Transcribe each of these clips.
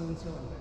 生效的。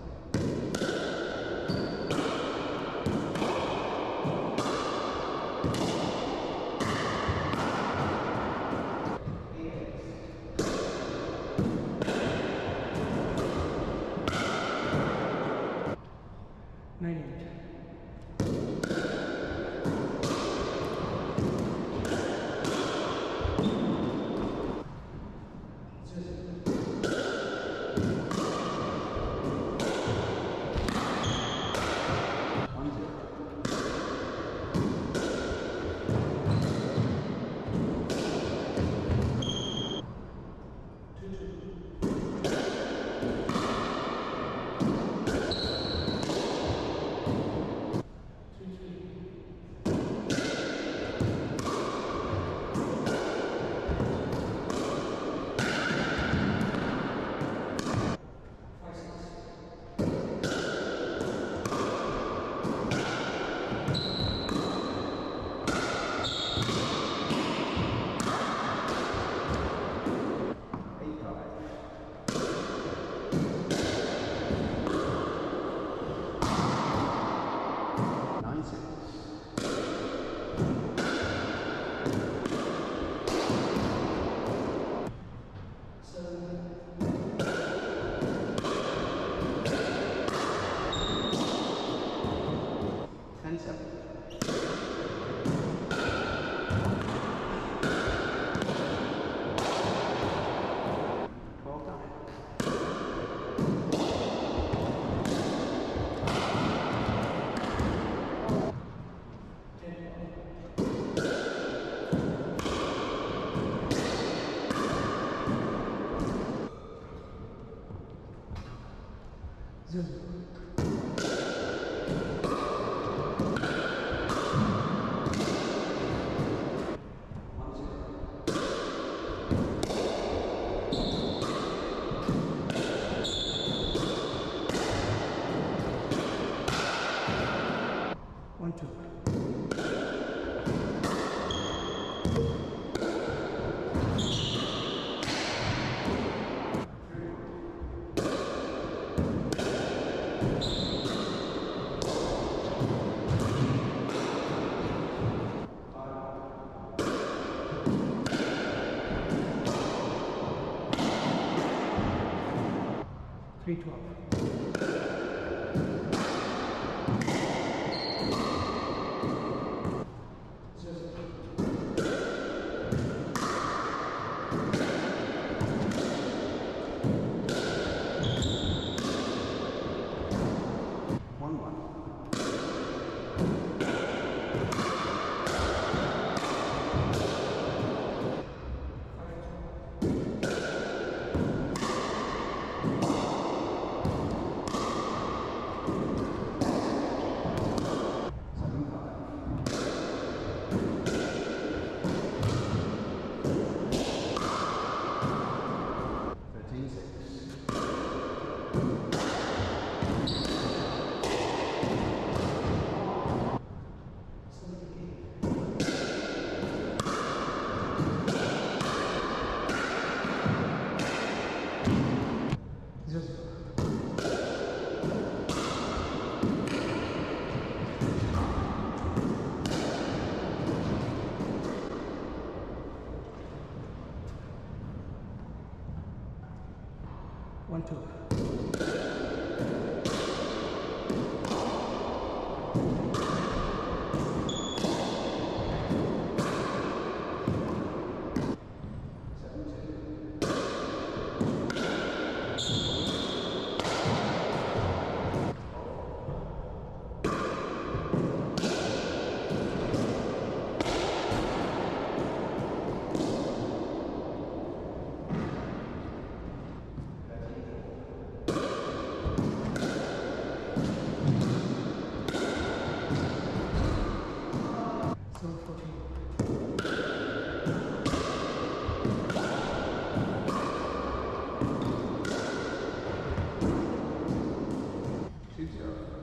easier.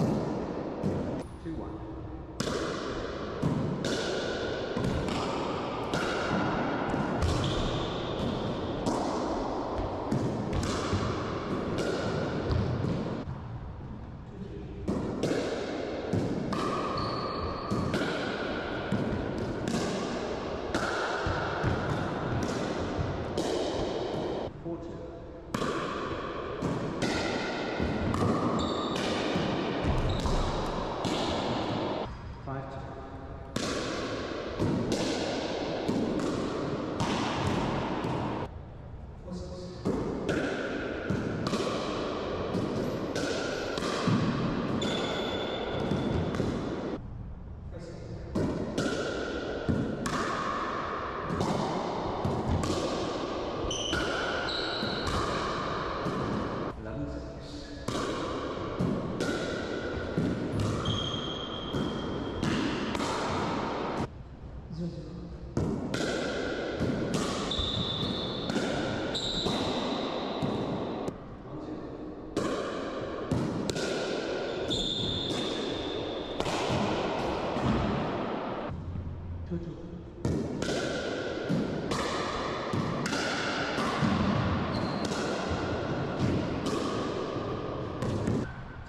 you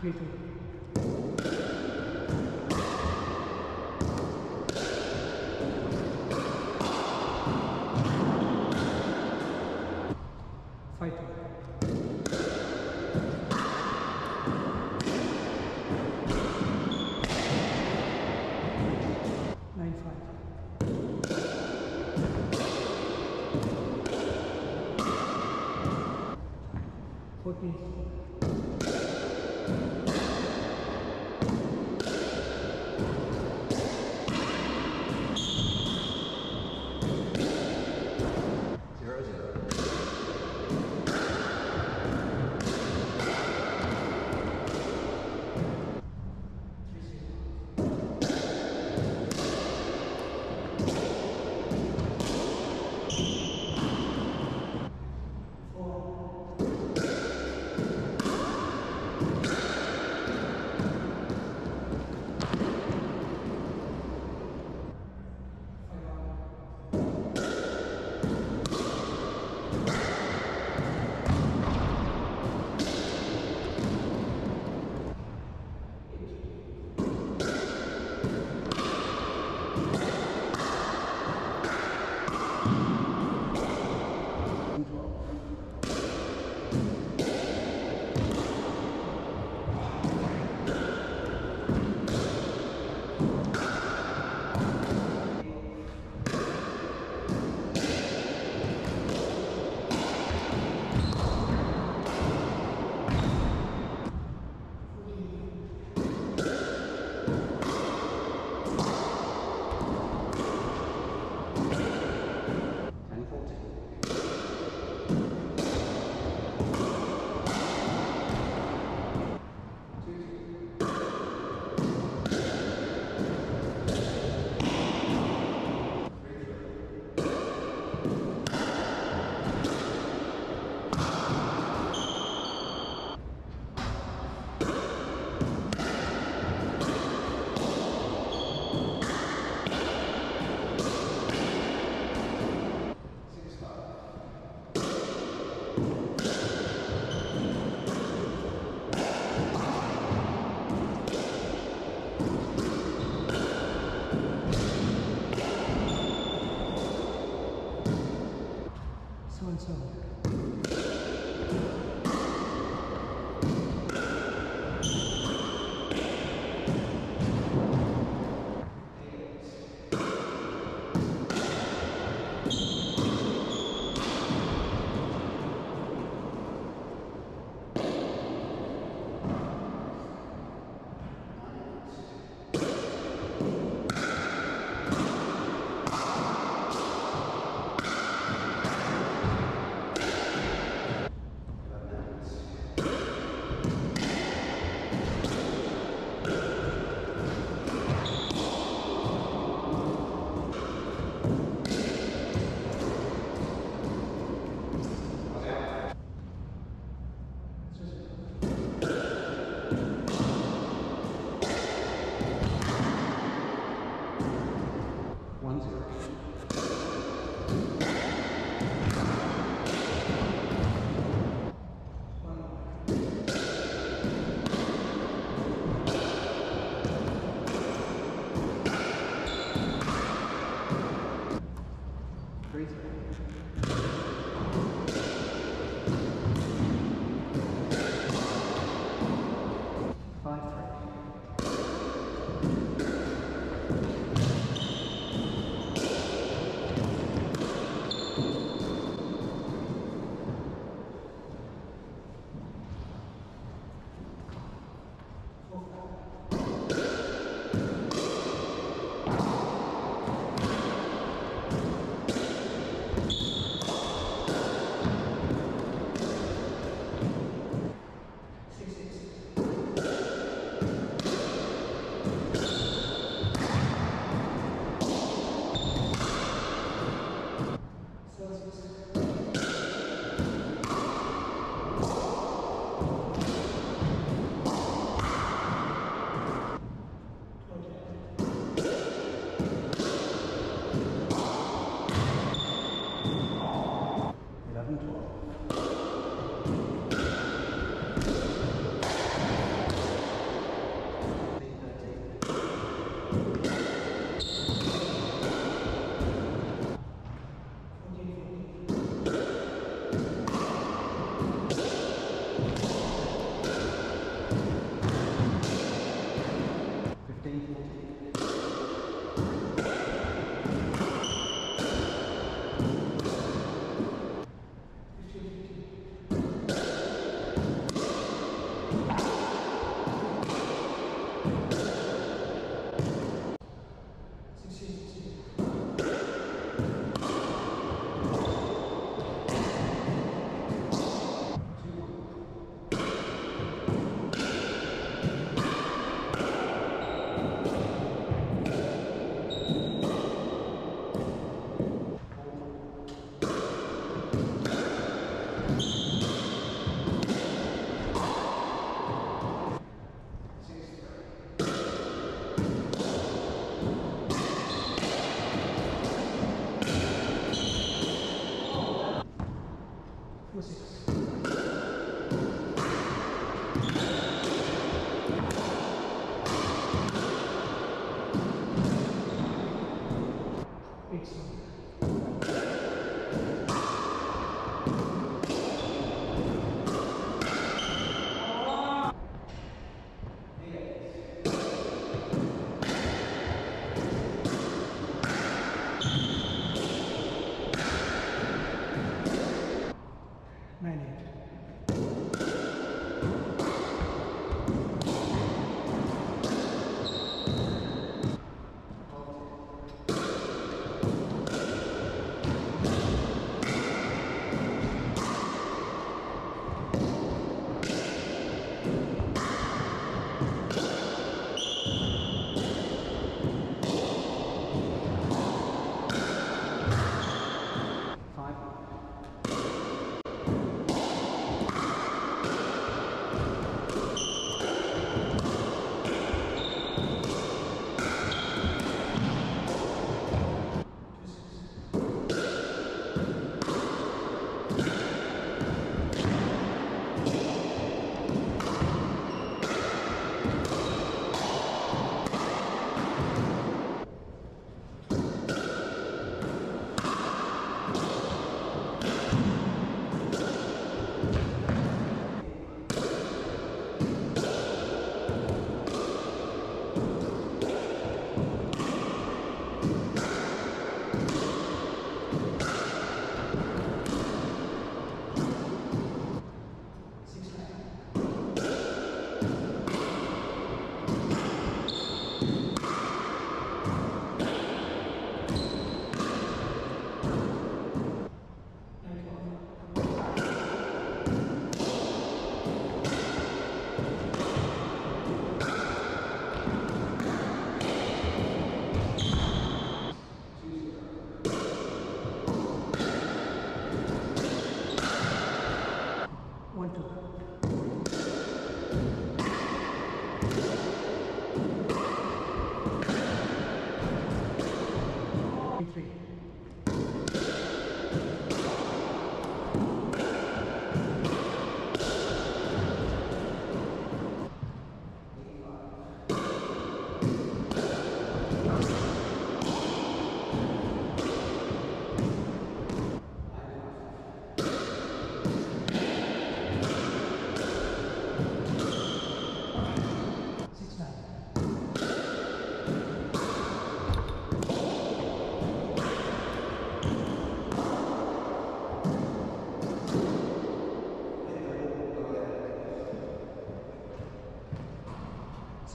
Three you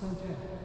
so.